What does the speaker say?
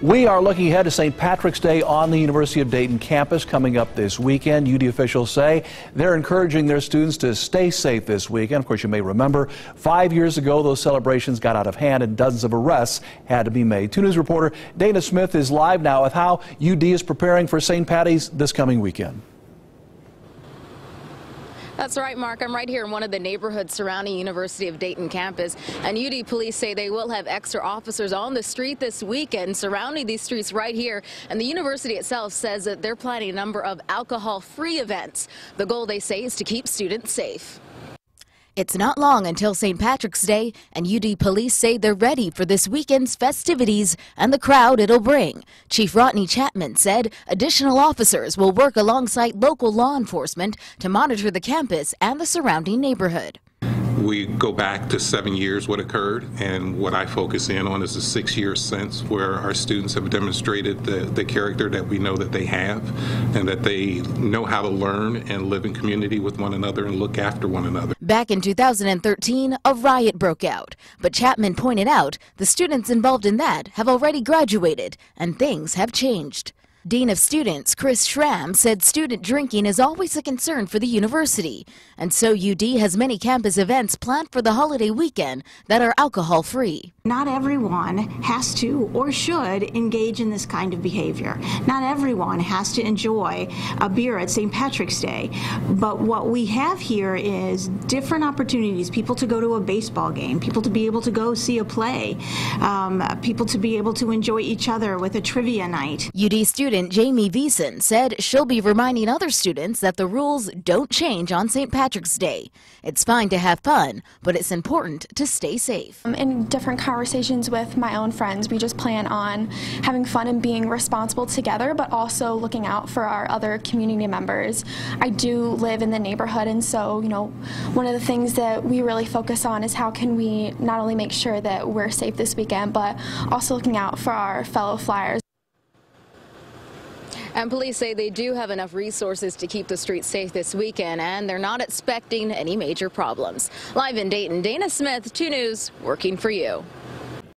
We are looking ahead to St. Patrick's Day on the University of Dayton campus coming up this weekend. UD officials say they're encouraging their students to stay safe this weekend. Of course, you may remember five years ago those celebrations got out of hand and dozens of arrests had to be made. 2 News reporter Dana Smith is live now with how UD is preparing for St. Patty's this coming weekend. That's right, Mark. I'm right here in one of the neighborhoods surrounding University of Dayton campus. And UD police say they will have extra officers on the street this weekend surrounding these streets right here. And the university itself says that they're planning a number of alcohol-free events. The goal, they say, is to keep students safe. It's not long until St. Patrick's Day, and UD police say they're ready for this weekend's festivities and the crowd it'll bring. Chief Rodney Chapman said additional officers will work alongside local law enforcement to monitor the campus and the surrounding neighborhood we go back to seven years what occurred, and what I focus in on is the six years since, where our students have demonstrated the, the character that we know that they have, and that they know how to learn and live in community with one another and look after one another. Back in 2013, a riot broke out, but Chapman pointed out the students involved in that have already graduated, and things have changed. Dean of Students Chris Schramm said student drinking is always a concern for the university, and so UD has many campus events planned for the holiday weekend that are alcohol free. Not everyone has to or should engage in this kind of behavior. Not everyone has to enjoy a beer at St. Patrick's Day. But what we have here is different opportunities people to go to a baseball game, people to be able to go see a play, um, people to be able to enjoy each other with a trivia night. UD student Jamie Veason said she'll be reminding other students that the rules don't change on St. Patrick's Day. It's fine to have fun, but it's important to stay safe. Um, in different conversations with my own friends, we just plan on having fun and being responsible together, but also looking out for our other community members. I do live in the neighborhood, and so, you know, one of the things that we really focus on is how can we not only make sure that we're safe this weekend, but also looking out for our fellow flyers. And police say they do have enough resources to keep the streets safe this weekend, and they're not expecting any major problems. Live in Dayton, Dana Smith, 2 News, working for you.